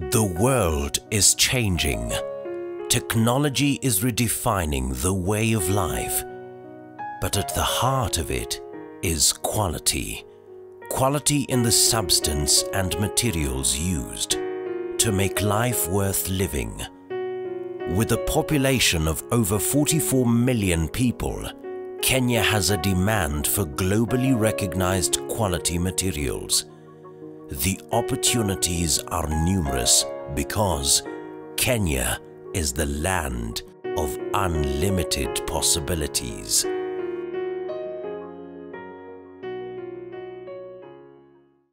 The world is changing. Technology is redefining the way of life. But at the heart of it is quality. Quality in the substance and materials used to make life worth living. With a population of over 44 million people, Kenya has a demand for globally recognized quality materials. The opportunities are numerous because Kenya is the land of unlimited possibilities.